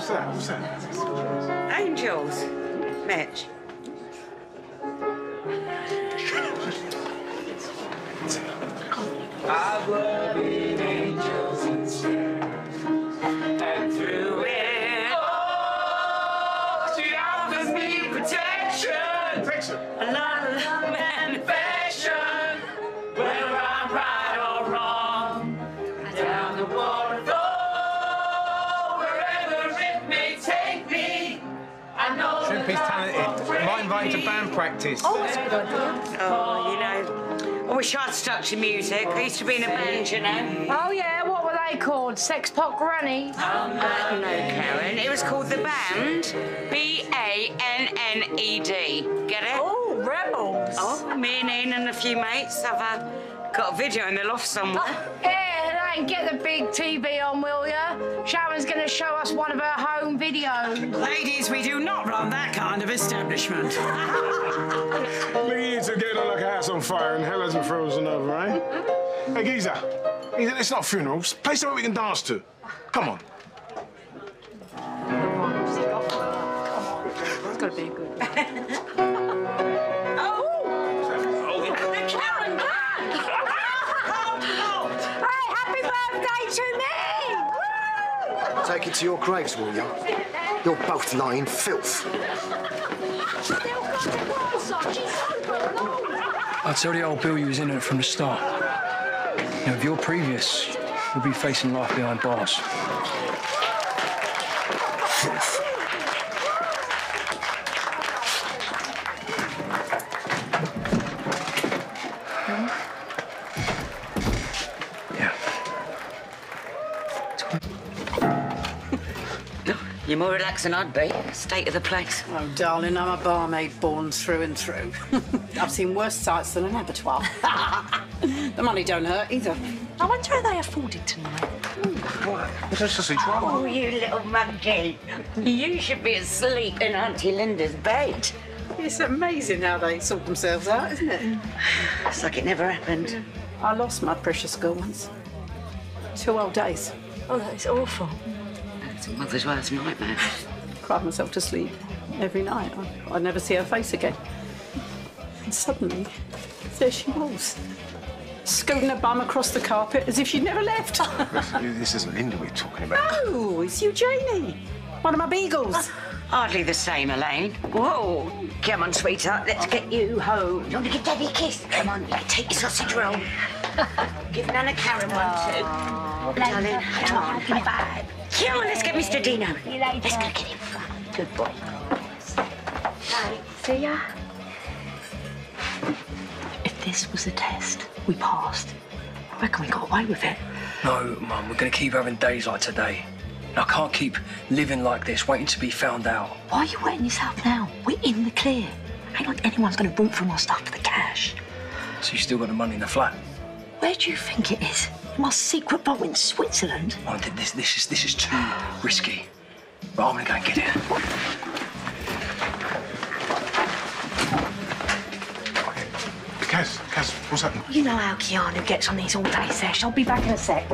What's that? What's that? Angels. Mitch. I love in angels instead. And through it all, she offers me protection. Protection. A lot of love and affection. Whether I'm right or wrong. Down the waterfall, talented. won't Might invite him to break band practice. Oh, you know, I wish I'd stuck to music. I used to be in a band, you know. Oh, yeah, what were they called? Sex Pot Granny? Uh, no, Karen. It was called The Band. B A N N E D. Get it? Oh, Rebels. Oh, me and Ian and a few mates have uh, got a video in the loft somewhere. Here, Elaine, get the big TV on, will ya? Sharon's gonna show us one of her home videos. Ladies, we do not run that kind of establishment. Look at you together like a house on fire and hell hasn't frozen over, eh? Hey, Geezer. Geezer, it's not funerals. Play something we can dance to. Come on. Come on. It's gotta be a good Karen, Hey, happy birthday to me! Take it to your graves, will you? You're both lying filth. I tell the old Bill you was in it from the start. You know, if you're previous, you'll be facing life behind bars. You're more relaxed than I'd be. State of the place. Oh, darling, I'm a barmaid born through and through. I've seen worse sights than an abattoir. the money don't hurt either. I wonder how they afforded tonight. Hmm. That's just a trouble. Oh, you little monkey. You should be asleep in Auntie Linda's bed. It's amazing how they sort themselves out, isn't it? It's like it never happened. I lost my precious girl once. Two old days. Oh, that's awful. It's a mother's worst nightmare. Cried myself to sleep every night. I- I'd never see her face again. And suddenly, there she was. Scooting her bum across the carpet as if she'd never left. This isn't Linda we're talking about. oh, it's Eugenie. One of my beagles. Ah, hardly the same, Elaine. Whoa. Come on, sweetheart, let's get you home. You want to give Daddy a kiss? Come on, take your sausage roll. give Nana Karen one, too. Oh, darling, come on, give me five. Come on, let's get Mr. Dino. Let's go get him. Good boy. See ya. If this was a test, we passed. I reckon we got away with it. No, Mum, we're going to keep having days like today. I can't keep living like this, waiting to be found out. Why are you wetting yourself now? We're in the clear. Ain't like anyone's gonna root through my stuff for the cash. So you still got the money in the flat. Where do you think it is? In my secret vault in Switzerland? Oh, th- this, this is this is too risky. But I'm gonna go and get it. Kaz, Kaz, what's happening? You know how Keanu gets on these all-day sesh. I'll be back in a sec.